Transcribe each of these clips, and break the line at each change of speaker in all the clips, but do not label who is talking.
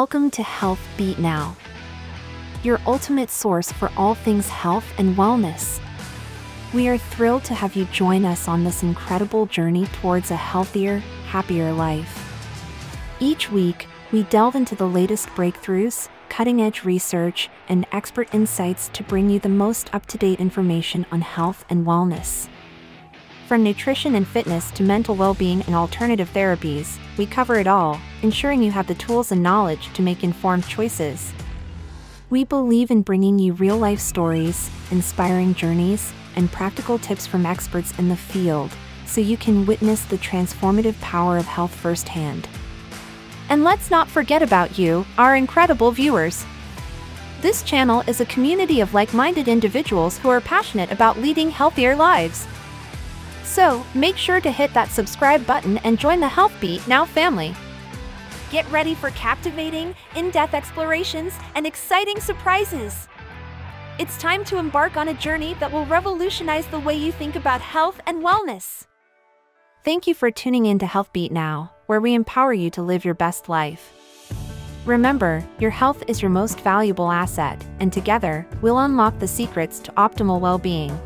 Welcome to Health Beat Now, your ultimate source for all things health and wellness. We are thrilled to have you join us on this incredible journey towards a healthier, happier life. Each week, we delve into the latest breakthroughs, cutting edge research, and expert insights to bring you the most up to date information on health and wellness. From nutrition and fitness to mental well being and alternative therapies, we cover it all, ensuring you have the tools and knowledge to make informed choices. We believe in bringing you real life stories, inspiring journeys, and practical tips from experts in the field so you can witness the transformative power of health firsthand. And let's not forget about you, our incredible viewers. This channel is a community of like minded individuals who are passionate about leading healthier lives. So, make sure to hit that subscribe button and join the Health Beat Now family. Get ready for captivating, in depth explorations and exciting surprises. It's time to embark on a journey that will revolutionize the way you think about health and wellness. Thank you for tuning in to Health Beat Now, where we empower you to live your best life. Remember, your health is your most valuable asset, and together, we'll unlock the secrets to optimal well being.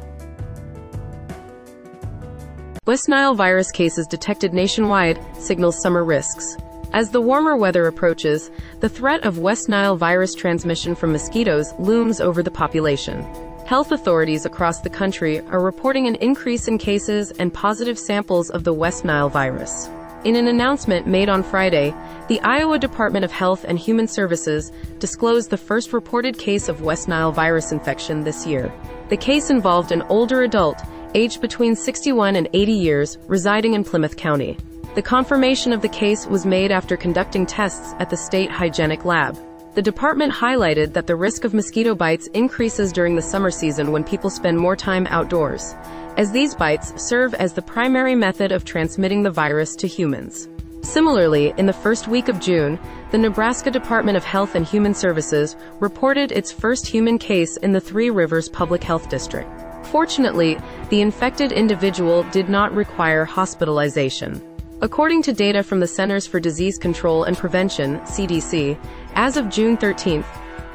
West Nile virus cases detected nationwide signals summer risks. As the warmer weather approaches, the threat of West Nile virus transmission from mosquitoes looms over the population. Health authorities across the country are reporting an increase in cases and positive samples of the West Nile virus. In an announcement made on Friday, the Iowa Department of Health and Human Services disclosed the first reported case of West Nile virus infection this year. The case involved an older adult aged between 61 and 80 years, residing in Plymouth County. The confirmation of the case was made after conducting tests at the state hygienic lab. The department highlighted that the risk of mosquito bites increases during the summer season when people spend more time outdoors, as these bites serve as the primary method of transmitting the virus to humans. Similarly, in the first week of June, the Nebraska Department of Health and Human Services reported its first human case in the Three Rivers Public Health District. Fortunately, the infected individual did not require hospitalization. According to data from the Centers for Disease Control and Prevention, CDC, as of June 13th,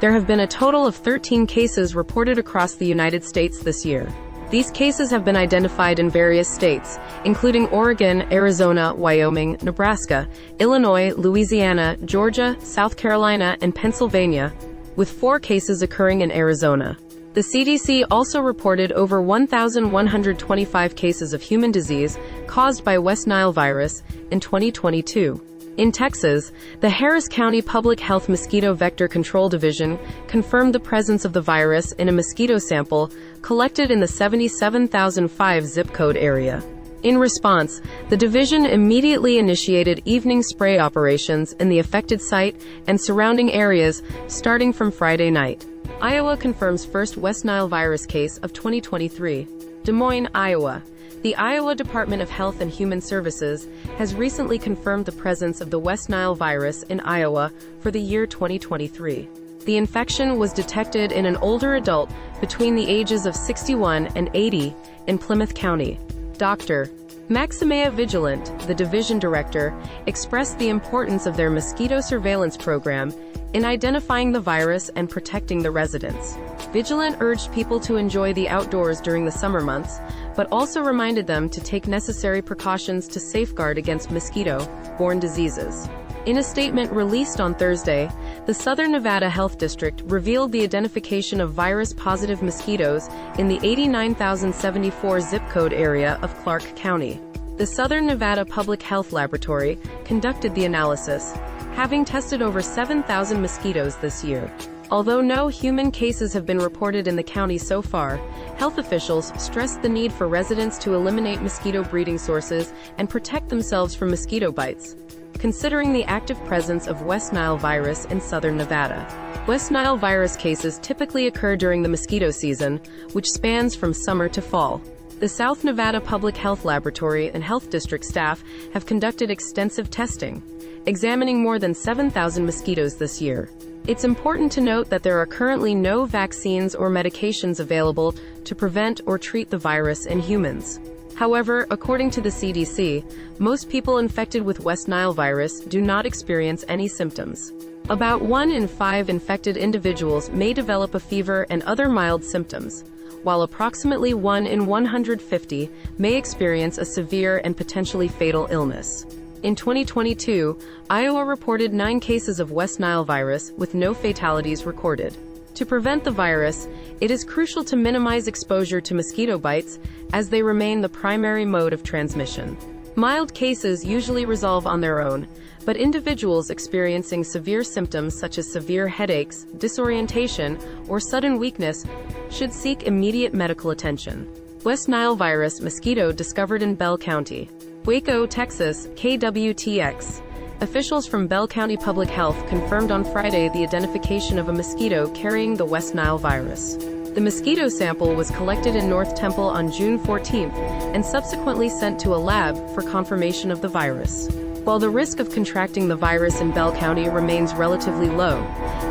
there have been a total of 13 cases reported across the United States this year. These cases have been identified in various states, including Oregon, Arizona, Wyoming, Nebraska, Illinois, Louisiana, Georgia, South Carolina, and Pennsylvania, with four cases occurring in Arizona. The CDC also reported over 1,125 cases of human disease caused by West Nile virus in 2022. In Texas, the Harris County Public Health Mosquito Vector Control Division confirmed the presence of the virus in a mosquito sample collected in the 77005 zip code area. In response, the division immediately initiated evening spray operations in the affected site and surrounding areas starting from Friday night. Iowa confirms first West Nile virus case of 2023. Des Moines, Iowa. The Iowa Department of Health and Human Services has recently confirmed the presence of the West Nile virus in Iowa for the year 2023. The infection was detected in an older adult between the ages of 61 and 80 in Plymouth County. Dr. Maximea Vigilant, the division director, expressed the importance of their mosquito surveillance program in identifying the virus and protecting the residents. Vigilant urged people to enjoy the outdoors during the summer months, but also reminded them to take necessary precautions to safeguard against mosquito-borne diseases. In a statement released on Thursday, the Southern Nevada Health District revealed the identification of virus-positive mosquitoes in the 89,074 zip code area of Clark County. The Southern Nevada Public Health Laboratory conducted the analysis, having tested over 7,000 mosquitoes this year. Although no human cases have been reported in the county so far, health officials stressed the need for residents to eliminate mosquito breeding sources and protect themselves from mosquito bites. Considering the active presence of West Nile virus in southern Nevada, West Nile virus cases typically occur during the mosquito season, which spans from summer to fall. The South Nevada Public Health Laboratory and Health District staff have conducted extensive testing examining more than 7,000 mosquitoes this year. It's important to note that there are currently no vaccines or medications available to prevent or treat the virus in humans. However, according to the CDC, most people infected with West Nile virus do not experience any symptoms. About 1 in 5 infected individuals may develop a fever and other mild symptoms, while approximately 1 in 150 may experience a severe and potentially fatal illness. In 2022, Iowa reported 9 cases of West Nile virus with no fatalities recorded. To prevent the virus, it is crucial to minimize exposure to mosquito bites as they remain the primary mode of transmission. Mild cases usually resolve on their own, but individuals experiencing severe symptoms such as severe headaches, disorientation, or sudden weakness should seek immediate medical attention. West Nile virus mosquito discovered in Bell County. Waco, Texas, KWTX. Officials from Bell County Public Health confirmed on Friday the identification of a mosquito carrying the West Nile virus. The mosquito sample was collected in North Temple on June 14 and subsequently sent to a lab for confirmation of the virus. While the risk of contracting the virus in Bell County remains relatively low,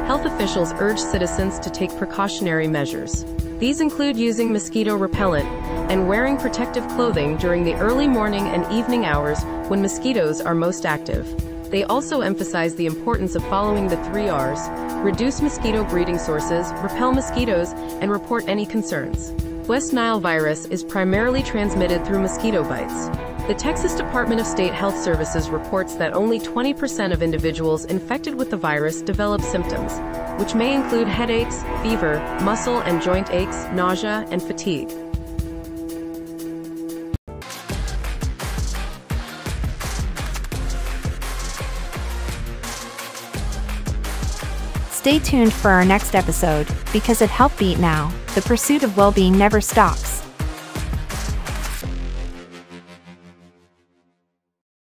health officials urge citizens to take precautionary measures. These include using mosquito repellent and wearing protective clothing during the early morning and evening hours when mosquitoes are most active. They also emphasize the importance of following the three R's reduce mosquito breeding sources, repel mosquitoes, and report any concerns. West Nile virus is primarily transmitted through mosquito bites. The Texas Department of State Health Services reports that only 20% of individuals infected with the virus develop symptoms, which may include headaches, fever, muscle and joint aches, nausea, and fatigue.
Stay tuned for our next episode, because at Health Beat Now, the pursuit of well being never stops.